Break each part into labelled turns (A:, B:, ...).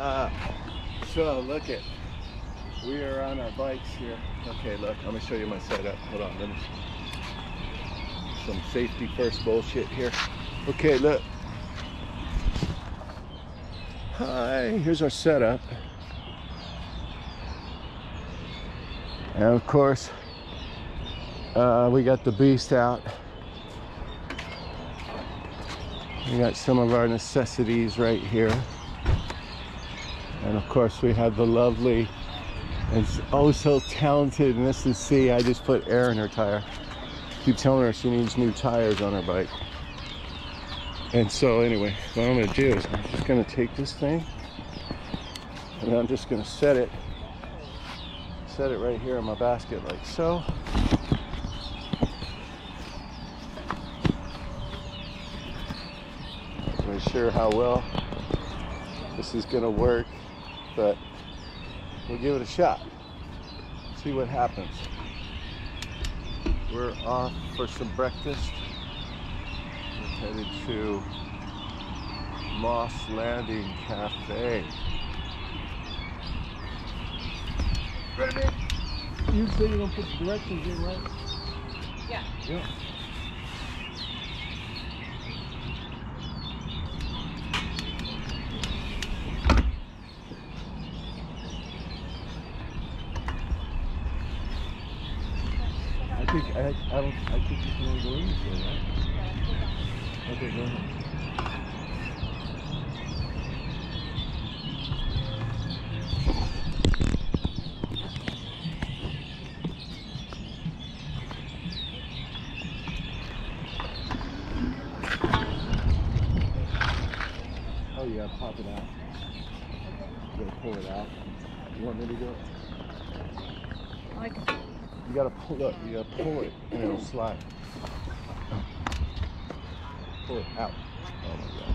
A: Uh, so look at, we are on our bikes here. Okay, look, I'm gonna show you my setup. Hold on, let me. Some safety first bullshit here. Okay, look. Hi, here's our setup. And of course, uh, we got the beast out. We got some of our necessities right here. And of course, we have the lovely and oh so talented Mrs. C. I just put air in her tire. Keep telling her she needs new tires on her bike. And so, anyway, what I'm gonna do is I'm just gonna take this thing and I'm just gonna set it, set it right here in my basket like so. Not sure how well this is gonna work, but we'll give it a shot. See what happens. We're off for some breakfast. We're headed to Moss Landing Cafe. Ready? You say you don't put the directions in, right?
B: Yeah.
A: Yeah. I I don't I think you can only go in this way, right? Okay, go ahead. Oh, you gotta pop it out. You gotta pull it out. You want me to do it?
C: I can,
A: You gotta pull up. You gotta pull it and it'll slide. Pull it out. Oh my god.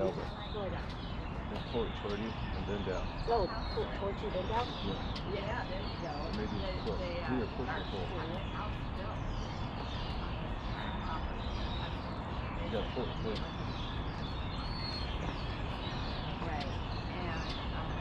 A: Elbow.
D: Just
A: pull it toward you and then down.
B: Go, pull towards
C: you, then down.
A: Yeah.
B: Yeah, there you go. Maybe push. Here, push or pull. You gotta pull it first. Right, and, um,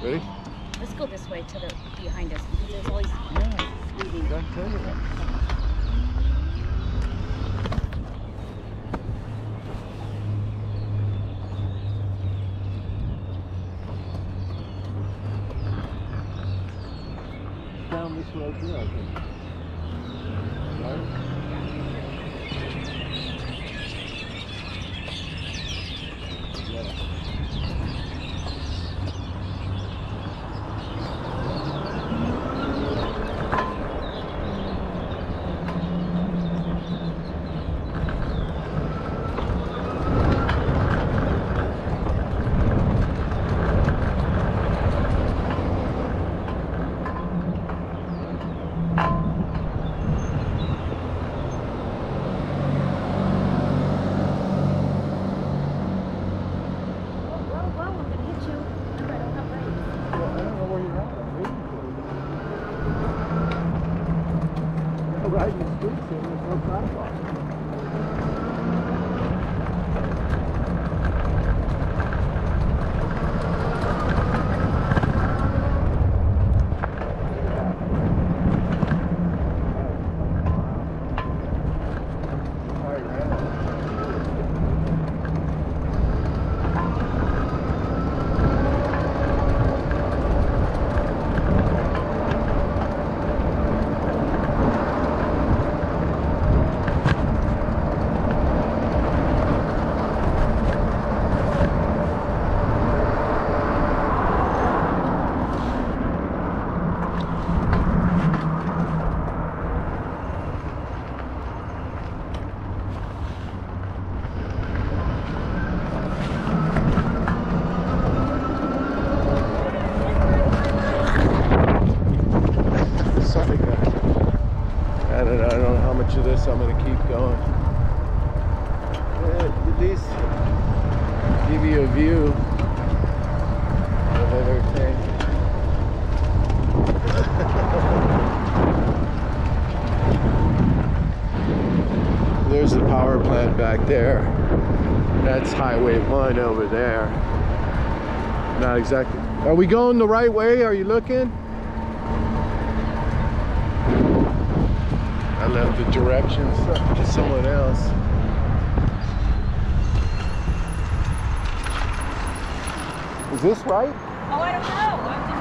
A: Ready?
C: let's go this way to the, behind us, because there's always
A: Yeah. Moving. Did I tell you? Down this road here, I think. Right? where you're at. I'm waiting for you. Riding the streets here, there's no sidewalk. of this. I'm going to keep going. At least give you a view of everything. There's the power plant back there. That's Highway 1 over there. Not exactly. Are we going the right way? Are you looking? I left the directions to someone else. Is this right?
C: Oh, I don't know.